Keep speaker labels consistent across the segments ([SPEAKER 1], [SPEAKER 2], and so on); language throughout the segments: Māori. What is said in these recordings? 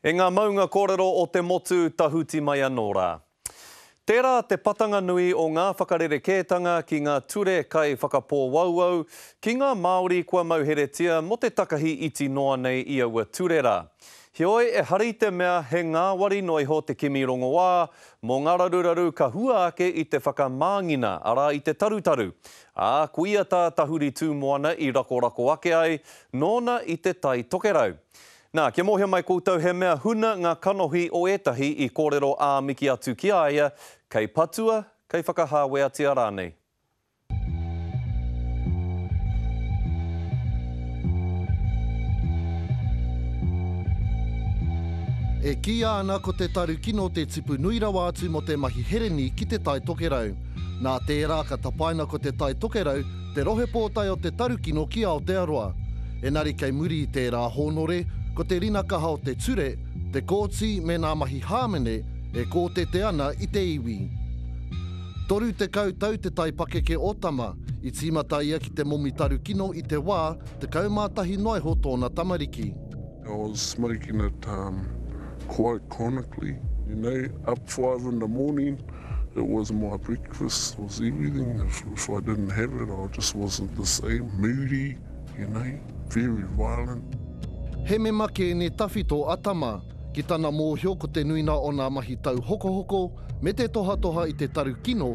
[SPEAKER 1] E ngā maunga kōrero o te motu, tahuti mai anō rā. Tērā te patanga nui o ngā whakarerekētanga ki ngā ture kai whakapōauau ki ngā Māori kua mauheretia mō te takahi iti noa nei i aua ture rā. Heoi, ehara i te mea he ngāwari noa iho te kimi rongoā mō ngā raruraru ka hua ake i te whakamāngina, arā, i te tarutaru, ā, ko ia tā Tahuri Tūmoana i rakorako ake ai, Nōna i te Tai Tokerau. Nā, kia mōhio mai koutou he mea huna ngā kanohi o ētahi i kōrero āmiki atu ki a ia, kei patua, kei whakahāweatia rānei.
[SPEAKER 2] E kīia ana ko te taru kino te tipu nui rawa atu mō te mahi hereni ki te Tai Tokerau. Nā tērā ka tapaina ko te Tai Tokerau Te Rohe Pōtae o te Tarukino ki Aotearoa. Enari kei muri i tērā hōnore, ko te rinakaha o te ture, te kōti me nā mahi hāmene e kōtete ana i te iwi. Toru tekau tau te taipakeke o Tama, i tīmata ia ki te momi tarukino i te wā, 11 noa iho tōna tamariki.
[SPEAKER 3] I was smoking at um, quite chronically, you know, up five in the morning, it was my breakfast, it was everything. If, if I didn't have it, I just wasn't the same, moody, you know, very violent.
[SPEAKER 2] He mema Keene Tawhito a Tama. Ki tana mōhio ko te nuina o nā mahi tauhokohoko me te tohatoha i te taru kino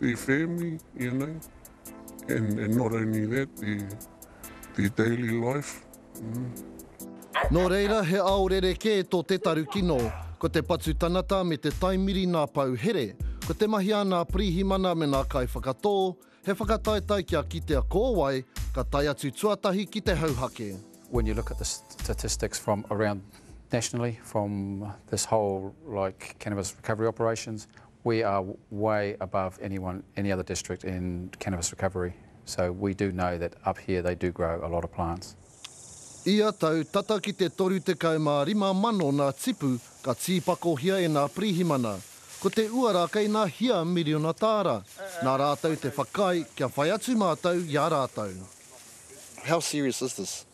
[SPEAKER 3] the family, you know, and and not only that, the the daily life.
[SPEAKER 2] Nō reira, he ao rerekē tō te taru kino. Ko te patu tanata me te taimiri nā Pou Here. Ko te mahi a nā Pirihimana me nā kaiwhakatō, he whakataetae kia kitea ko wai ka tae atu tuatahi ki te hauhake.
[SPEAKER 4] When you look at the statistics from around nationally from this whole like cannabis recovery operations, We are way above anyone, any other district in cannabis recovery, so we do know that up here they do grow a lot of plants.
[SPEAKER 2] Ia tau, tata ki te 35 mano ngā tipu ka tīpakohia e ngā pirihimana. Ko te uara kei ngā hia miriona tāra, nā rātou te whakaae kia whai atu
[SPEAKER 5] mātou
[SPEAKER 6] i a rātou. How serious
[SPEAKER 5] is this?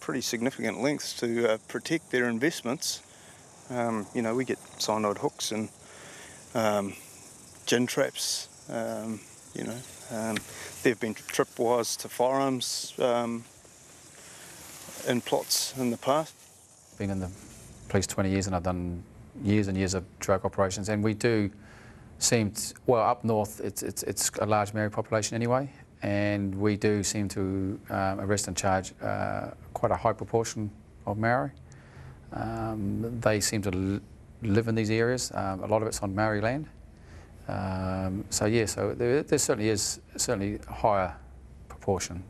[SPEAKER 6] pretty significant lengths to uh, protect their investments um, you know, we get cyanide hooks and um, gin traps. Um, you know, um, there have been tripwires to firearms um, in plots in the past.
[SPEAKER 4] Been in the police 20 years, and I've done years and years of drug operations, and we do seem to, well up north. It's it's it's a large Maori population anyway, And we do seem to arrest and charge quite a high proportion of Maori. They seem to live in these areas, a lot of it's on Maori land. So yeah, so there certainly is certainly a higher proportion.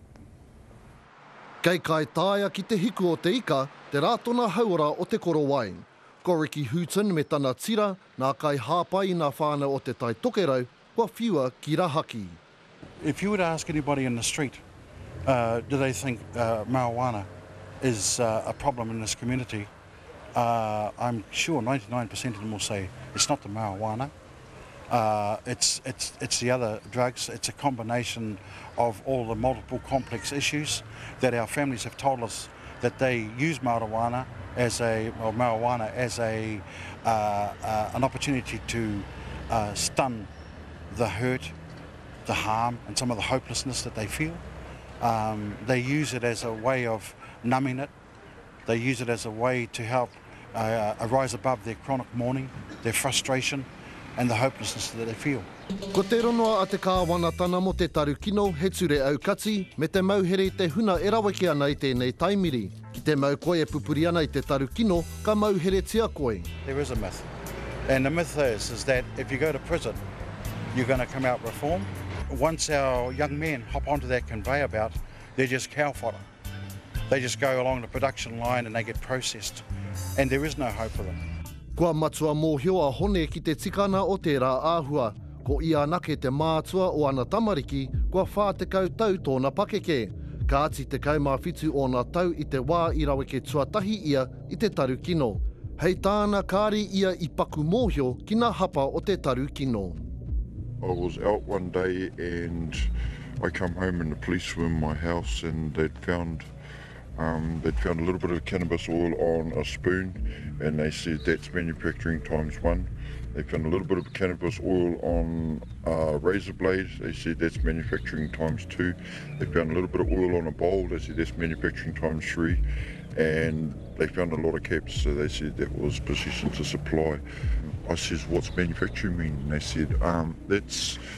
[SPEAKER 2] Kei kai taea ki te hiku o te ika te rātona hauora o te korowai. Ko Ricky Hooton me tana tira, nā kai hāpai i nā whānau o Te Tai Tokerau, kua whiua ki rahaki.
[SPEAKER 7] If you were to ask anybody in the street, uh, do they think uh, marijuana is uh, a problem in this community, uh, I'm sure 99% of them will say it's not the marijuana. Uh, it's, it's, it's the other drugs. It's a combination of all the multiple complex issues that our families have told us that they use marijuana as a well, marijuana as a uh, uh, an opportunity to uh, stun the hurt, the harm, and some of the hopelessness that they feel. Um, they use it as a way of numbing it They use it as a way to help arise above their chronic mourning, their frustration and the hopelessness that they feel.
[SPEAKER 2] Ko te ronoa a te Kāwanatana mō te taru kino he ture aukati me te mauhere i te huna e raweke ana i tēnei taimiri. Ki te mau koe e pupuri ana i te taru kino, ka mauheretia koe.
[SPEAKER 7] There is a myth. And the myth is, is that if you go to prison, you're going to come out reformed. Once our young men hop onto that conveyor belt, they're just cow fodder. They just go along the production line and they get processed and there is no hope for them.
[SPEAKER 2] Kua matua mōhio a Hone ki te tikanga o tērā āhua. Ko ia anake te mātua o ana tamariki, kua 40 tau tōna pakeke. Kāti 17 ōna tau i te wā i raweke tuatahi ia i te taru kino. Hei tāna kāre ia i paku mōhio ki ngā hapa o te taru kino.
[SPEAKER 8] I was out one day and I come home and the police were in my house and they'd found Um, they'd found a little bit of cannabis oil on a spoon and they said that's manufacturing times one. They found a little bit of cannabis oil on a uh, razor blade. They said that's manufacturing times two. They found a little bit of oil on a bowl. They said that's manufacturing times three. And they found a lot of caps, so they said that was possession to supply. I says, what's manufacturing mean? And they said, um, that's,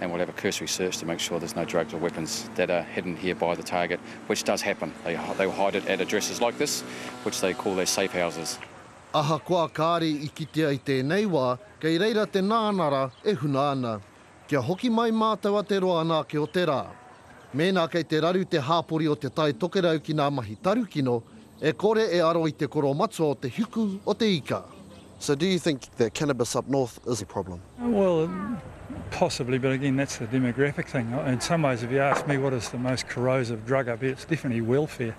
[SPEAKER 8] and
[SPEAKER 4] we'll have a cursory search to make sure there's no drugs or weapons that are hidden here by the target, which does happen. They, they will hide it at addresses like this, which they call their safe houses.
[SPEAKER 2] Ahakoa kāre i kitea i tēnei wā, kei reira te nānara e huna ana. Kia hoki mai mātou a te roa ana ake o te rā. Mēnā kei te raru te hāpori o Te Tai Tokerau ki ngā mahi tarukino, E kore e aro i te koro matua o te hiku o te ika.
[SPEAKER 5] So do you think that cannabis up north is a problem?
[SPEAKER 9] Well, possibly, but again that's the demographic thing. In some ways if you ask me what is the most corrosive drug up here, it's definitely welfare.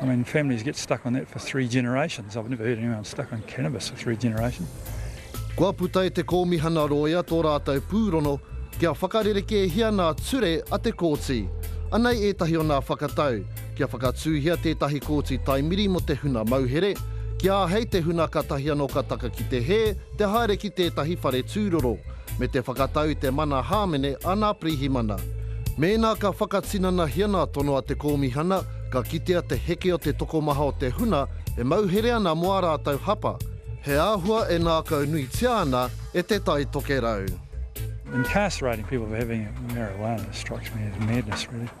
[SPEAKER 9] I mean, families get stuck on that for three generations. I've never heard anyone stuck on cannabis for three generations.
[SPEAKER 2] Kua puta e te Kōmihana Rōia tō rātou pūrono kia whakarerekēhia nā ture a te Kōti. Anei ētahi o nā whakatau. Kia whakatūhia tētahi kōti taimiri mō te huna mauhere, kia āhei te huna katahi anō ka taka ki te hē, te haere ki tētahi whare tūroro, me te whakatau i te mana hāmene a nā Pirihimana. Mēnā ka whakatinanahia nā tonoa te Kōmihana, ka kitea te heke o te tokomaha o te huna e mauhere ana mō ā rātou hapa. He āhua e ngākau nuitia ana e Te Tai Tokerau.
[SPEAKER 9] Incarcerating people for having marijuana strikes me as madness really.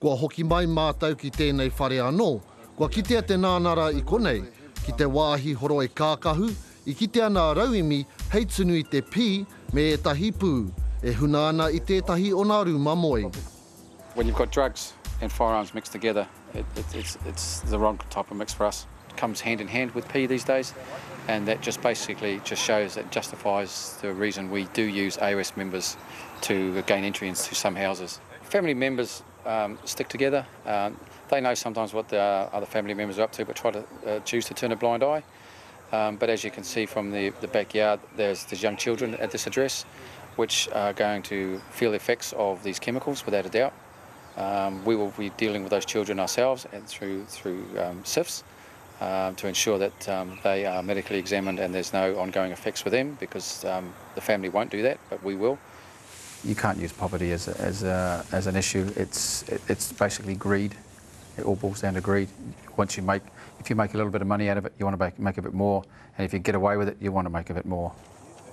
[SPEAKER 2] Kua hoki mai mātou ki tēnei whare anō. Kua kitea te nāna rā i konei, ki te wāhi horoi kākahu, i kite ana a Rauimi hei tunu i te pī me ētahi pū, e huna ana i tētahi o nā rūma moe.
[SPEAKER 4] When you've got drugs and firearms mixed together, it's the wrong type of mix for us. It comes hand in hand with pī these days and that just basically just shows and justifies the reason we do use AOS members to gain entry into some houses. Family members um, stick together. Um, they know sometimes what the uh, other family members are up to, but try to uh, choose to turn a blind eye. Um, but as you can see from the, the backyard, there's, there's young children at this address, which are going to feel the effects of these chemicals without a doubt. Um, we will be dealing with those children ourselves and through through um, SIFs uh, um, to ensure that um, they are medically examined and there's no ongoing effects with them because um, the family won't do that, but we will. You can't use poverty as as a as an issue, it's it's basically greed, it all boils down to greed, once you make, if you make a little bit of money out of it you want to make a bit more and if you get away with it you want to make a bit more.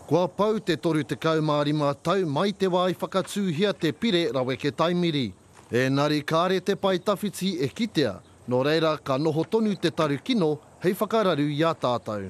[SPEAKER 2] Kua pau te 35 tau mai te wā i whakatūhia te Pire Raweke Taimiri. Ēngari kāre te pae tawhiti e kitea, nō reira ka noho tonu te taru kino hei whakararu i a tātou.